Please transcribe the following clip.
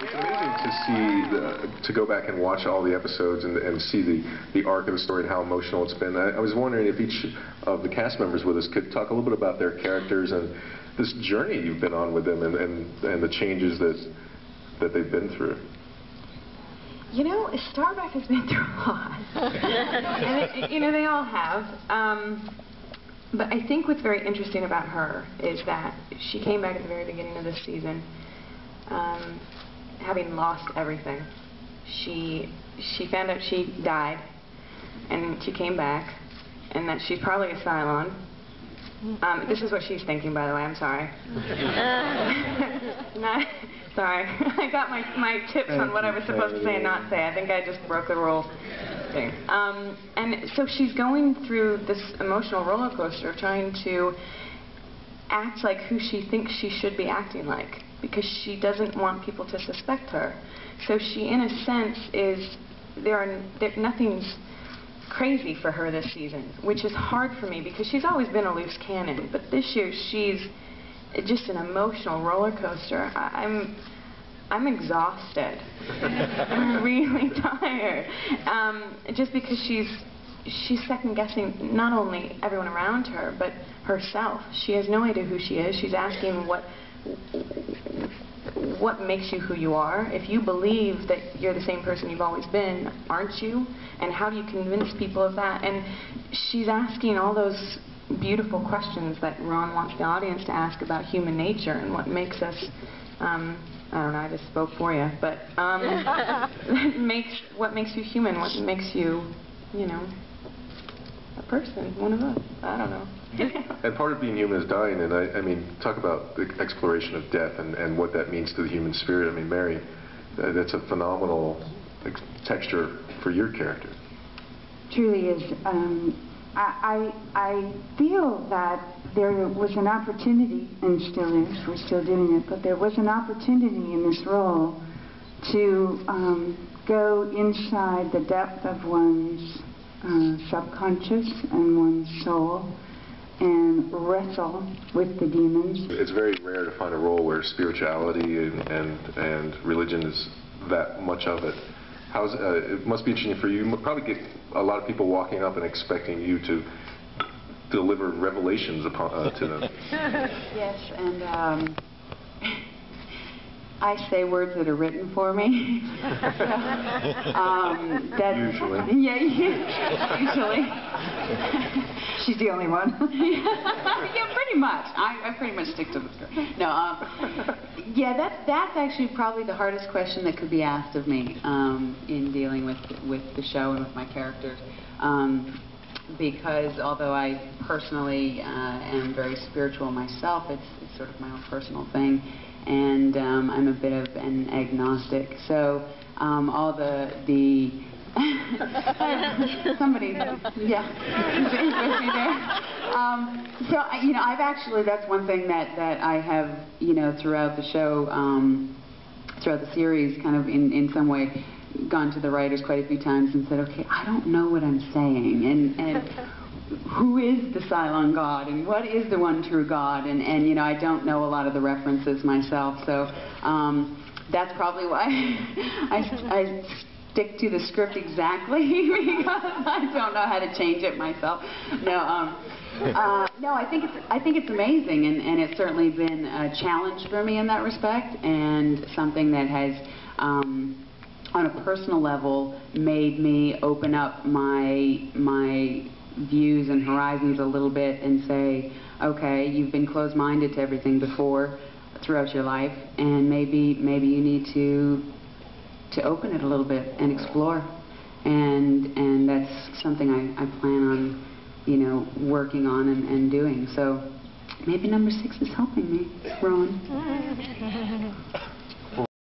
It's amazing to see, the, to go back and watch all the episodes and, and see the, the arc of the story and how emotional it's been. I, I was wondering if each of the cast members with us could talk a little bit about their characters and this journey you've been on with them and, and, and the changes that, that they've been through. You know, Starbuck has been through a lot. and it, you know, they all have. Um, but I think what's very interesting about her is that she came back at the very beginning of this season, um, having lost everything. She she found out she died, and she came back, and that she's probably a Cylon. Um, this is what she's thinking, by the way. I'm sorry. Not, sorry. I got my my tips on what I was supposed to say and not say. I think I just broke the rule. Um, and so she's going through this emotional roller coaster of trying to act like who she thinks she should be acting like because she doesn't want people to suspect her. So she, in a sense, is there are there, nothing's crazy for her this season, which is hard for me because she's always been a loose cannon. But this year she's just an emotional roller coaster. I, I'm I'm exhausted. I'm really tired. Um, just because she's she's second guessing not only everyone around her but herself. She has no idea who she is. She's asking what what makes you who you are. If you believe that you're the same person you've always been, aren't you? And how do you convince people of that? And she's asking all those beautiful questions that Ron wants the audience to ask about human nature and what makes us um, I don't know, I just spoke for you, but um, makes what makes you human, what makes you, you know, a person, one of us. I don't know. and part of being human is dying, and I, I mean, talk about the exploration of death and, and what that means to the human spirit. I mean, Mary, uh, that's a phenomenal texture for your character. Truly is. Um, I, I, I feel that there was an opportunity, and still is, we're still doing it, but there was an opportunity in this role to um, go inside the depth of one's uh, subconscious and one's soul and wrestle with the demons. It's very rare to find a role where spirituality and, and, and religion is that much of it. How's, uh, it must be interesting for you. You probably get a lot of people walking up and expecting you to deliver revelations upon, uh, to them. yes, and um, I say words that are written for me. so, um, usually. Yeah, usually. She's the only one. yeah, pretty much. I, I, pretty much stick to the script. No, um, yeah, that's that's actually probably the hardest question that could be asked of me um, in dealing with with the show and with my characters. Um, because although I personally uh, am very spiritual myself, it's, it's sort of my own personal thing, and um, I'm a bit of an agnostic. So um, all the the somebody, yeah. Um, so you know, I've actually that's one thing that that I have you know throughout the show, um, throughout the series, kind of in in some way gone to the writers quite a few times and said, okay, I don't know what I'm saying, and and who is the Cylon God, and what is the one true God, and and you know I don't know a lot of the references myself, so um, that's probably why I, I stick to the script exactly because I don't know how to change it myself. No. Um, uh, no, I think it's I think it's amazing, and, and it's certainly been a challenge for me in that respect, and something that has um, on a personal level made me open up my my views and horizons a little bit and say, okay, you've been closed-minded to everything before throughout your life, and maybe maybe you need to to open it a little bit and explore, and and that's something I, I plan on, you know, working on and, and doing. So maybe number six is helping me, Ron.